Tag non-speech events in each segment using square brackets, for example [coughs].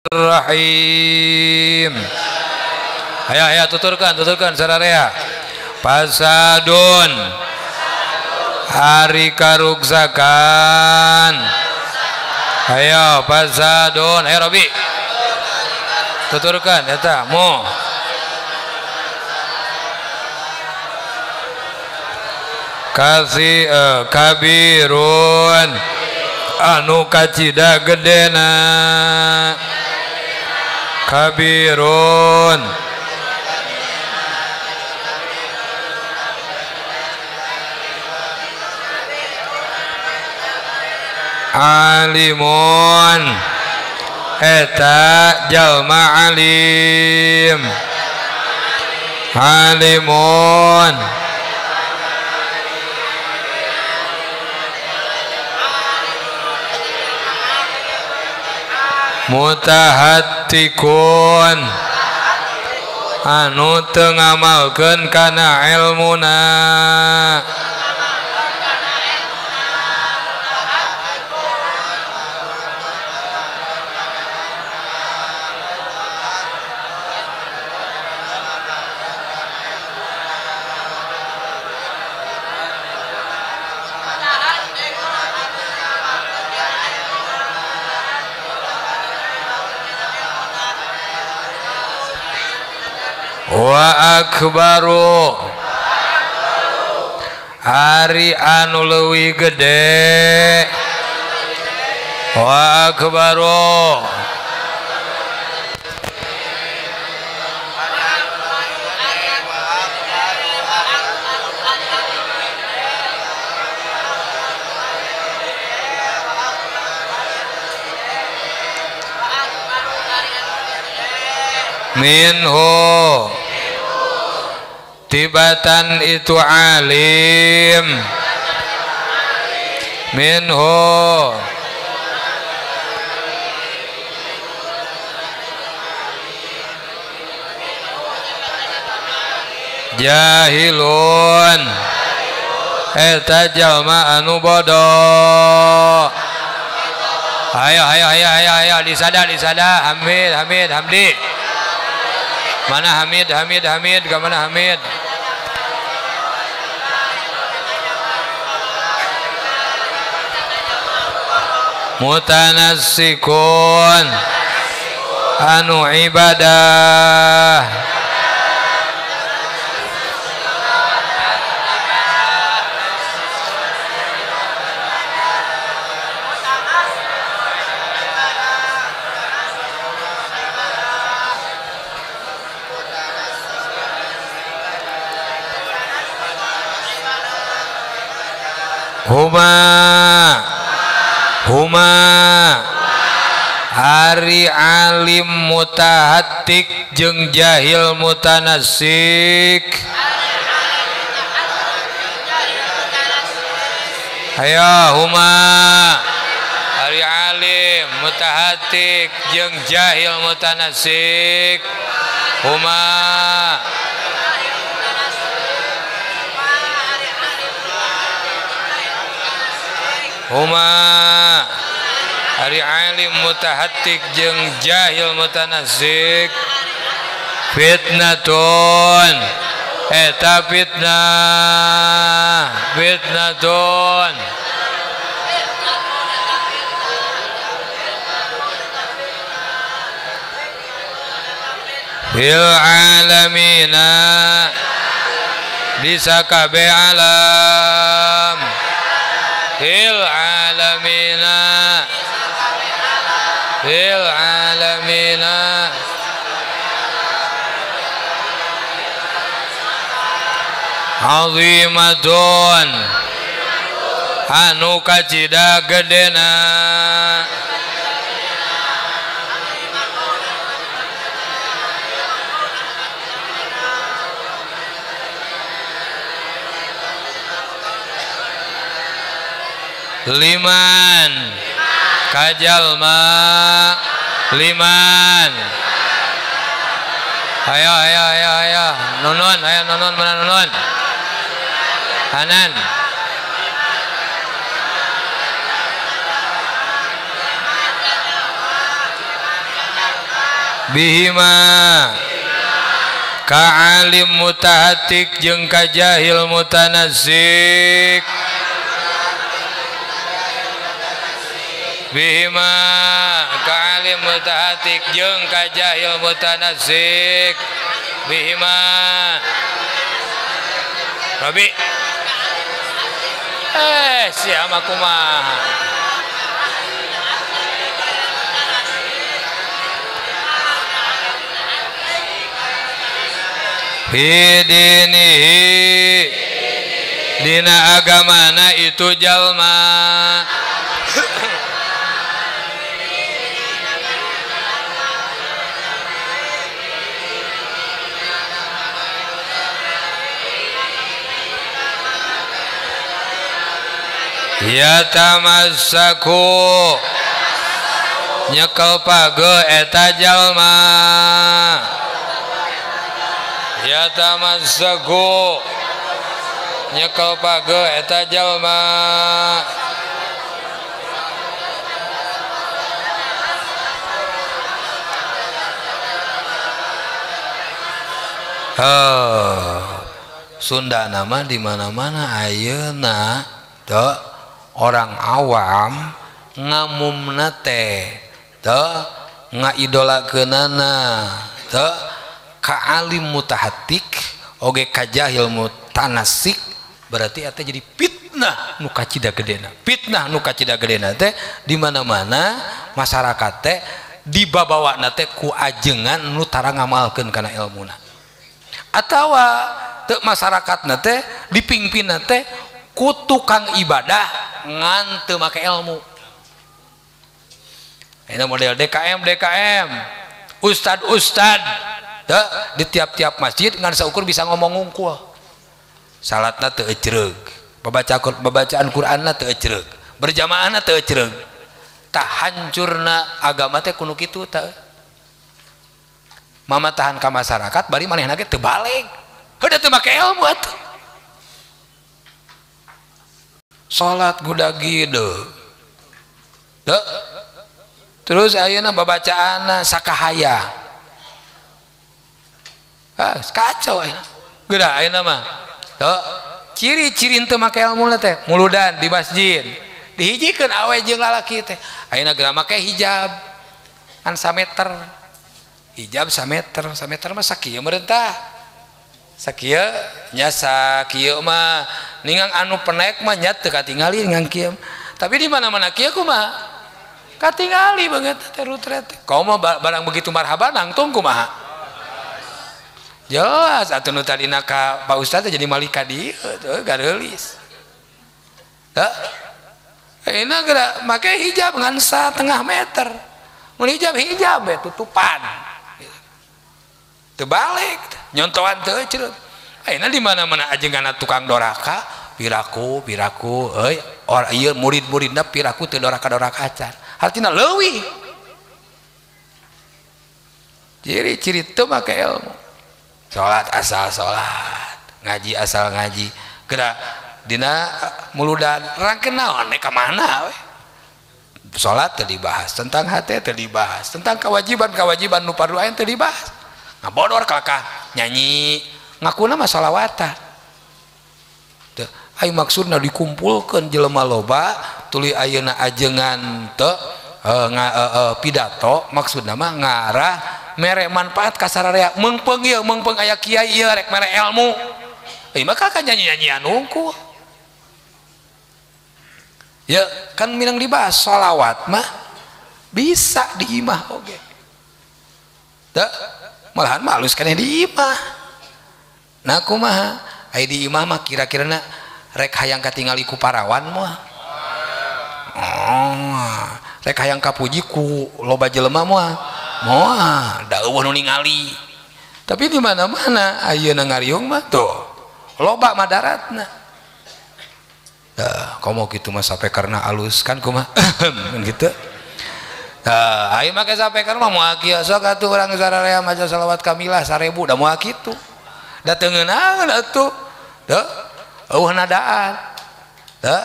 Bismillahirrahmanirrahim. Ayo ayo tuturkan tuturkan sararea Pasadun. Hari karuksakan. Ayo pasadun. Ayo Robi. Tuturkan eta mu. Kasih uh, kabirun. Anu kacida gedena kabirun alimun. Eta jalma alim. Alimun tikun anu tengamalkeun kana ilmuna. Akbaru. Hari anu leuwih gede. Wa akbaru. Minhu tibatan itu alim. Minhu. Jahilun. Eta jalma anu bodoh ayo ayo ayo ayo ayo disada disada. Hamid hamid hamdi. Mana hamid hamid hamid? Ke mana hamid mutanassikun. Anu ibadah. Huma huma. Hari alim mutahatik jeng jahil mutanasik ayo huma. Hari alim mutahatik jeng jahil mutanasik huma huma. Hari alim mutahatik jeng jahil mutanasik fitnatun. Eta fitnah fitnatun. Fil alamina. Bisa kabe alam. Fil fil alamina. Azimatun. Anu kacida gedena. Liman kajalma liman. Ayo ayo ayo ayo. Nunun ayo nunun mana nunun. Hanan. Bihima. Ka alim mutahatik jeung ka jahil bihima ka alim mutahatik jeung ka jahil mutanasik bihima. Rabi eh siapa kumaha bidinihi dina agamana itu jalma ya tamassaku nyekel page eta jalma. Ya tamassaku nyekel page eta jalma. Oh, Sunda nama di mana-mana ayeuna tuh orang awam ngamum nate te ngaidolakeunana kenana ka alim mutahatik oge ka jahil mutanasik berarti eta jadi fitnah nu kacida gedena fitnah nu kacida gedena teh di mana-mana masyarakat teh dibabawa nate ku ajengan nu tara ngamalkeun kana ilmuna. Atawa teu masyarakat nate dipimpin nate ku tukang ibadah ngante make ilmu. Ini model DKM DKM Ustad Ustad. Da, di tiap-tiap masjid ngan seukur bisa ngomong ngungkul. Salatna teu ejreg babaca babacaan Qur'anna teu ejreg berjamaahna teu ejreg tah hancurna agama teh kuno kitu tah mama tahan ka masyarakat bari manehna ge teu balik. Heuda teu make ilmu atuh. salat gudagide terus ayeuna babacaanna Sakahaya. Ah, kacau ciri-ciri muludan di masjid. Dihijikan awe lalaki teh. Ayeuna geura make hijab. Ansa meter hijab meter meter merentah nyasa ningang anu penek manyat tinggali tapi di mana-mana tinggali banget kau mau barang begitu marhabanang tunggu maha jelas atau nu tadi naka Pak Ustadz jadi malika di garelis ini gara makai hijab ngansa tengah meter. Menghijab hijab ya tutupan. Terbalik nyontohan tuh cerut. Ayeuna di mana mana aja karena tukang doraka piraku piraku euy orang iya murid-muridna piraku teu doraka doraka acan. Hartina leuwih. Ciri ciri teu make ilmu. Salat asal salat ngaji asal ngaji. Geura dina eh, muludan rangke naon eh kemana weh teu dibahas tentang hate teu dibahas tentang kewajiban kewajiban nu doa yang terlibahas nah bodor kelakah. Nyanyi. Ngakuna mah salawatan teu ai maksudna dikumpulkeun jelema loba tuluy ayeuna ajengan teu uh, nga, uh, uh, pidato maksudna mah ngarah mere manfaat ka sararea. Meungpeung ieu meungpeung aya kiai ieu rek mere ilmu euy maka kan nyanyi-nyanyian unggul ya kan minang dibahas salawat mah bisa diimah oge. Okay. malahan malus karena dimah naku maha di imamah kira-kira rek hayang katinggaliku parawan mah. Oh, rek hayang kapujiku loba jelema mah. Moa dawuh nu ningali. Tapi di mana-mana ayeuna ngariung mah tuh loba madaratna Uh, eh, kamu gitu mas sampai karena alus kan kumah [coughs] gitu. Nah, ayo make sampai kan mah moal kieu sok atuh urang sararea maca salawat kamilah 1000 da moal kitu. Da teu ngeunaheun atuh. Teu. Eueuh nadaan. Teu.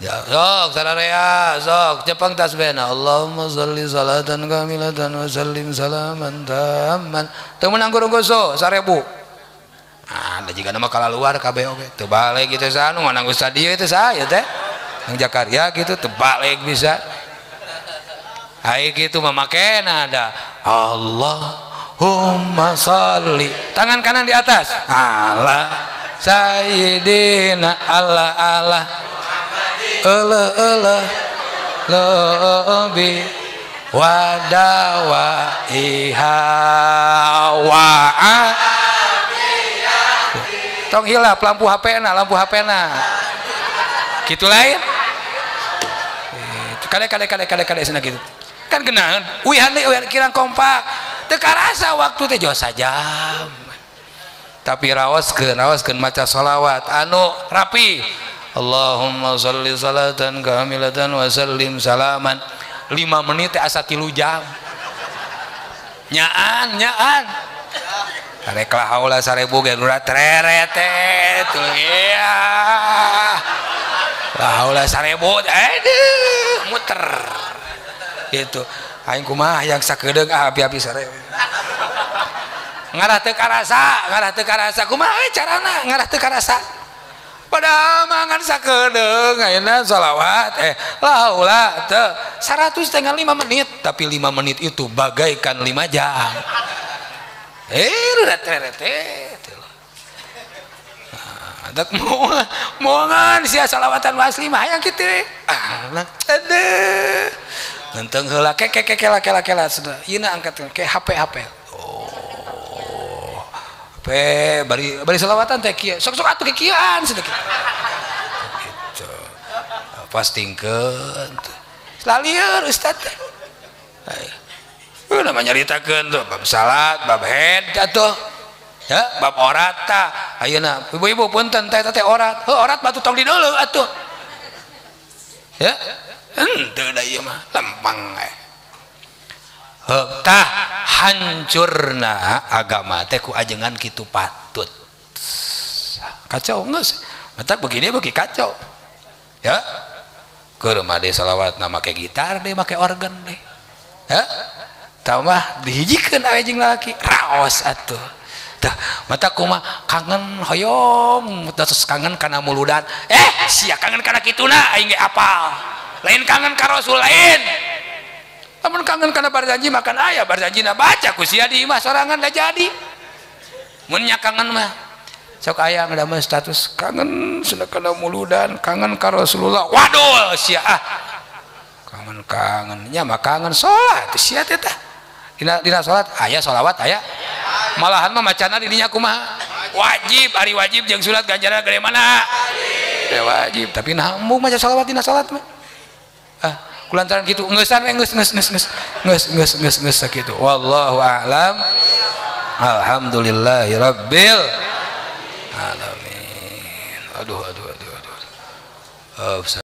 Ya, sok sararea, sok cepeng tasbihna. Allahumma shalli salatan kamilatan wa sallim salaman tamman. Teu menang guru goso sarebu. Ah, da jiga nama kala luar kabeh oge. Teu balik gitu sa nu nganang ustad itu saya teh. Yang Jakarta gitu teu balik bisa. Hai gitu memakena ada Allahumma shalli. Tangan kanan di atas. Allah Sayyidina Allah Allah Allah Allah lebih wadawa iha wa tong hilap lampu HP na lampu HP na gitu lain kade kade kade kade kade sana gitu kan kenangan wihani wihan kirang kompak. Teka rasa waktu teh jauh sajam tapi rawaskeun rawaskeun maca sholawat. Anu rapi. Allahumma salli salatan kamilatan wa sallim salaman. Lima menit teh asa tilu jam. Nyaan nyaan. Rekla haula sarebu ge lura tererete tuh iya. La haula sarebu eh, aduh muter. itu aing kumah yang sakedeg ah api api sare. Ngarah teu karasa ngarah teu karasa. Kumaha carana ngarah teu karasa? Padahal mangan sakedeg ayeuna salawat eh laula teu. 105 menit tapi 5 menit itu bagaikan 5 jam. Eh udah terete tak mau mau ngan sia salawatan wasli mah yang kita ah aduh. Genteng heula keke ke ke kela kela sudah. Yeuna angkat ke HP HP. Oh. HP bari bari selawatan teh kieu. Sok sok atuh kieuan sudah kieu. Gitu. Pastingkeun. Lalieur ustaz. Uh, namanya nyaritakeun tuh bab salat, bab head atuh. Ya, bab orat ta. Ayeuna ibu-ibu punten teh teh orat. Heuh orat batu tong di dulu atuh. Ya? Henteu da ieu mah lempang eh tah hancurna agama teh ku ajengan kitu patut. Kacau geus. Mata begini bagi kacau. Ya? Keur mah salawat nama make gitar deh make organ deh. Ya? Dihijikeun awe jeung lalaki raos atuh tah mata kumaha kangen hoyong. Terus kangen kana muludan. Eh sia kangen kana kituna aing ge apal lain kangen ka rasul lain. Namun kangen karena berjanji makan ayah berjanji na baca kusia di imah sorangan dah jadi. Munnya kangen mah. Sok ayah ngadama status kangen sudah kena muludan kangen ka Rasulullah. Waduh sia ah. Kangen kangen. Nya mah kangen sholat. Sia teh tah. Dina dina sholat ayah sholawat ayah malahan mah macana dirinya kumaha? Wajib hari wajib jeung surat ganjaran gede mana? Wajib. wajib tapi nah maca sholawat dina sholat mah. Ah kulantaran gitu ngeusan we geus geus geus geus geus geus geus geus sakitu wallahu a'lam. Alhamdulillahi rabbil alamin. Aduh aduh aduh aduh oh,